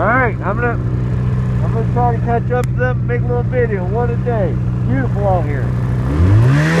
Alright, I'm gonna I'm gonna try to catch up to them, make a little video, one a day. Beautiful out here.